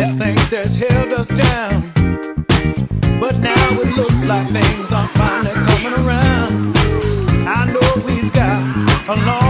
as things that's held us down. But now it looks like things are finally coming around. I know we've got a long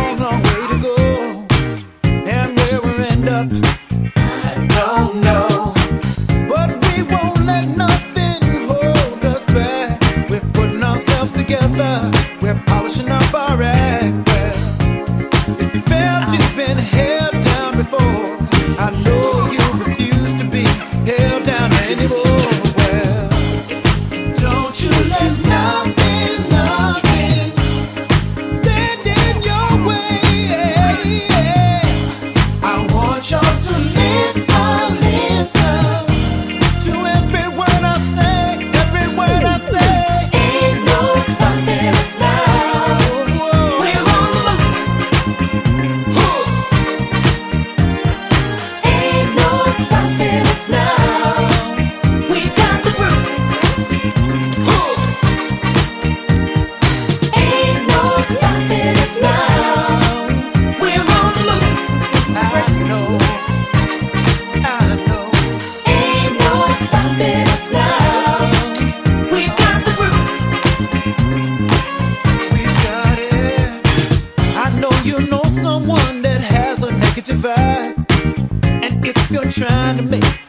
trying to make,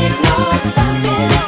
ain't no. Stopping